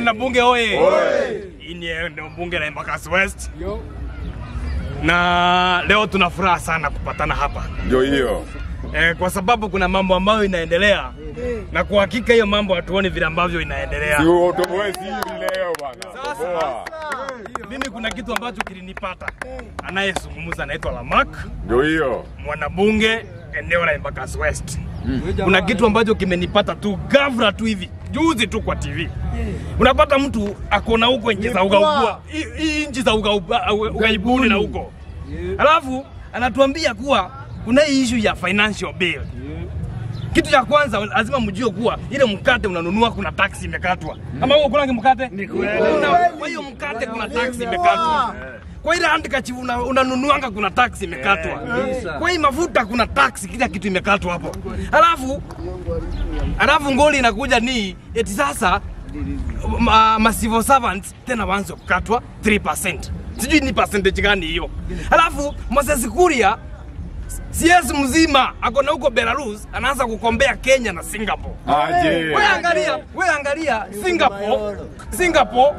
Wanabunge oye! Hii ni eneo bunge la Embakasi West, Yo. na leo tuna furaha sana kupatana hapa Ndio hiyo. eh, kwa sababu kuna mambo ambayo inaendelea na kwa hakika hiyo mambo hatuoni vile ambavyo inaendelea. Leo bwana. Sasa. Mimi kuna kitu ambacho kilinipata, anayezungumza anaitwa Lamak, Ndio hiyo. mwanabunge eneo la Embakasi West. Kuna kitu ambacho kimenipata tu ghafla tu hivi juzi tu kwa TV. Unapata mtu akona huko nchi za ugaugua, hii- nje nchi za ugaibuni na huko, alafu anatuambia kuwa kuna hii issue ya financial bill. Kitu cha kwanza lazima mjue kuwa ile mkate unanunua kuna tax imekatwa. Ama wewe kuna mkate? Ni kweli. Kwa hiyo mkate kuna tax imekatwa. Kwa ile handkerchief una, unanunuanga kuna tax imekatwa. Kwa hii mafuta kuna tax, kila kitu imekatwa hapo. Alafu alafu ngoli inakuja ni eti sasa ma, ma civil servants tena waanze kukatwa 3%. Sijui ni percentage gani hiyo. Alafu Moses Kuria CS mzima akona huko Belarus anaanza kukombea Kenya na Singapore. Aje. Wewe angalia, wewe angalia Singapore, Singapore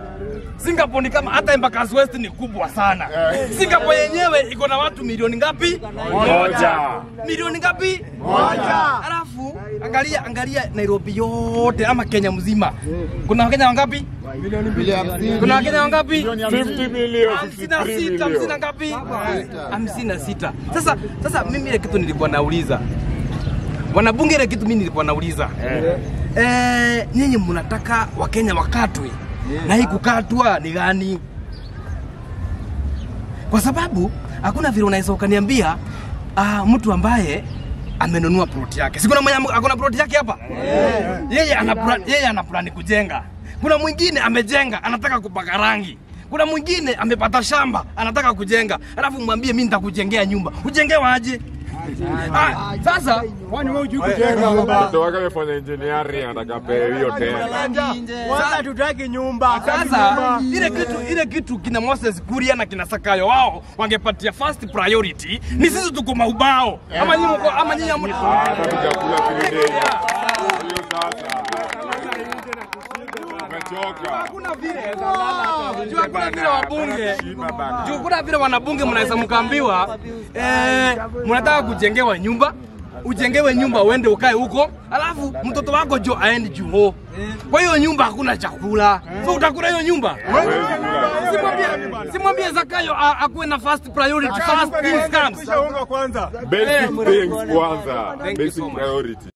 Singapore ni kama hata Embakasi West ni kubwa sana. Singapore yenyewe iko na watu milioni ngapi? Moja. Milioni ngapi? Moja. Alafu angalia angalia Nairobi yote ama Kenya mzima. Kuna Wakenya wangapi? Milioni mbili. Kuna Wakenya wangapi? 50 million, hamsini na sita, hamsini na ngapi? hamsini na sita. Sasa sasa mimi ile kitu nilikuwa nauliza wanabunge, ile kitu mimi nilikuwa nauliza eh, nyinyi mnataka Wakenya wakatwe na hii kukatwa ni gani? Kwa sababu hakuna vile unaweza ukaniambia uh, mtu ambaye amenunua plot yake, si kuna mwenye akona plot yake hapa yeye ana plan, yeye ana plani kujenga. Kuna mwingine amejenga anataka kupaka rangi. Kuna mwingine amepata shamba anataka kujenga, alafu mwambie mimi nitakujengea nyumba. Ujengewa hujui kujenga nyumba? Mtoto wake amefanya engineering anataka hiyo tena. Sasa tutaki nyumba. sasa ile kitu ile kitu kina Moses Kuria na kina Sakayo wao wangepatia first priority ni sisi tuko maubao ama nyinyi ama nyinyi hamna. Tutakula kile 3. Hiyo sasa. Hakuna vile juu hakuna vile wabunge juu kuna vile wanabunge mnaweza mkaambiwa eh, mnataka kujengewa nyumba ujengewe nyumba uende ukae huko, alafu mtoto wako jo aende juho. Kwa hiyo nyumba hakuna chakula, so utakula hiyo nyumba? Simwambie simwambie Zakayo akuwe na first priority, first things comes. Basic things kwanza. Thank you so Basic priority.